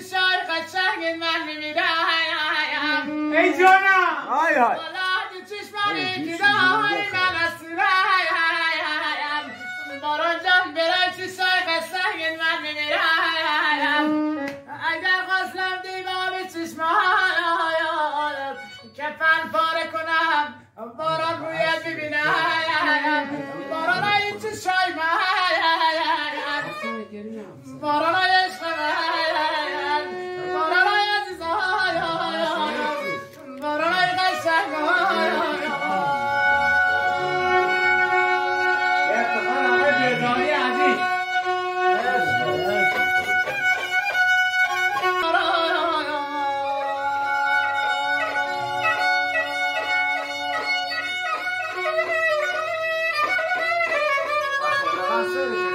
سر قشنگ من میمیرم ای جانم آی های بالا چشمان دیده های من از سرم باران جان برای چی سای قشنگ من میمیرم اگر غسلم چشمان که پاره کنم. monsoon